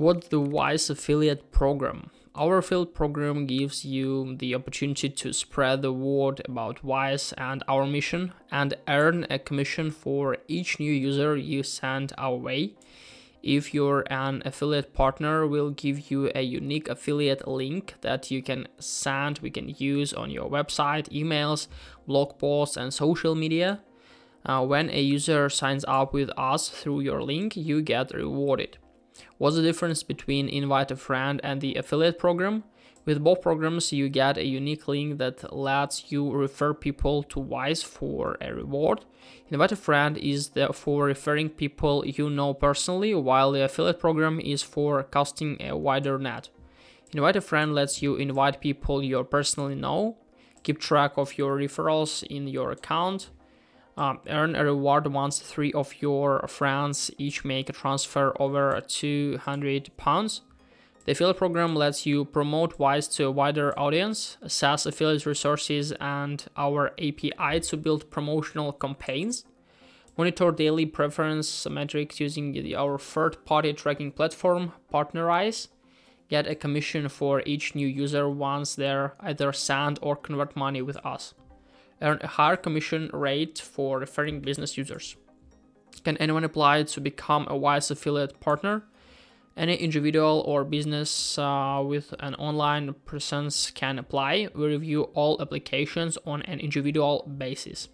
What's the Wise affiliate program? Our affiliate program gives you the opportunity to spread the word about Wise and our mission and earn a commission for each new user you send our way. If you're an affiliate partner, we'll give you a unique affiliate link that you can send, we can use on your website, emails, blog posts, and social media. Uh, when a user signs up with us through your link, you get rewarded. What's the difference between invite a friend and the affiliate program? With both programs, you get a unique link that lets you refer people to Wise for a reward. Invite a friend is for referring people you know personally, while the affiliate program is for casting a wider net. Invite a friend lets you invite people you personally know, keep track of your referrals in your account, um, earn a reward once three of your friends each make a transfer over 200 pounds. The affiliate program lets you promote Wise to a wider audience, assess affiliate resources, and our API to build promotional campaigns. Monitor daily preference metrics using our third party tracking platform, Partnerize. Get a commission for each new user once they're either send or convert money with us earn a higher commission rate for referring business users. Can anyone apply to become a Wise affiliate partner? Any individual or business uh, with an online presence can apply. We review all applications on an individual basis.